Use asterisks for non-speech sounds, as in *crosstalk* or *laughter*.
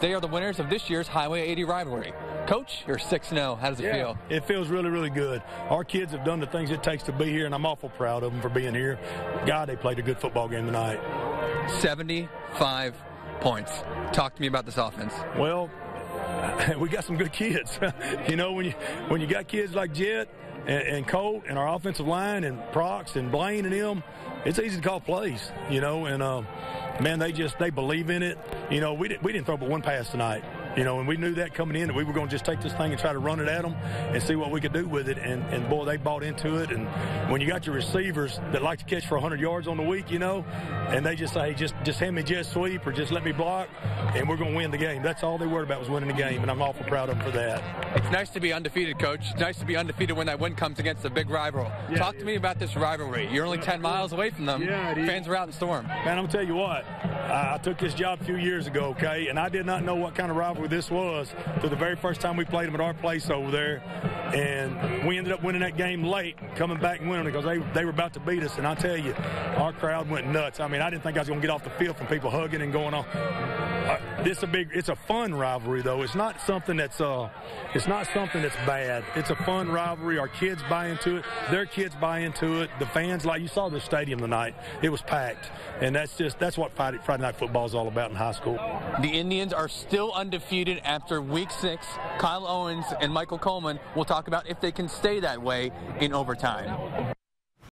They are the winners of this year's Highway 80 rivalry. Coach, you're 6 0. How does it yeah, feel? It feels really, really good. Our kids have done the things it takes to be here, and I'm awful proud of them for being here. God, they played a good football game tonight. 75 points. Talk to me about this offense. Well, *laughs* we got some good kids. *laughs* you know, when you when you got kids like Jet and, and Colt and our offensive line and Prox and Blaine and them, it's easy to call plays. You know, and uh, man, they just they believe in it. You know, we didn't we didn't throw but one pass tonight. You know, and we knew that coming in that we were going to just take this thing and try to run it at them and see what we could do with it. And, and boy, they bought into it. And when you got your receivers that like to catch for 100 yards on the week, you know, and they just say, just just hand me jet sweep or just let me block, and we're going to win the game. That's all they worried about was winning the game, and I'm awful proud of them for that. It's nice to be undefeated, Coach. It's nice to be undefeated when that win comes against a big rival. Yeah, Talk to me about this rivalry. You're only 10 miles away from them. Yeah, it is. Fans are out in storm. Man, I'm gonna tell you what. I, I took this job a few years ago, okay, and I did not know what kind of rivalry this was to the very first time we played them at our place over there, and we ended up winning that game late, coming back and winning because they they were about to beat us. And I tell you, our crowd went nuts. I mean, I didn't think I was gonna get off the field from people hugging and going on. Uh, this a big. It's a fun rivalry though. It's not something that's uh, it's not something that's bad. It's a fun rivalry. Our kids buy into it. Their kids buy into it. The fans, like you saw the stadium tonight, it was packed, and that's just that's what Friday, Friday night football is all about in high school. The Indians are still undefeated after week six. Kyle Owens and Michael Coleman will talk about if they can stay that way in overtime.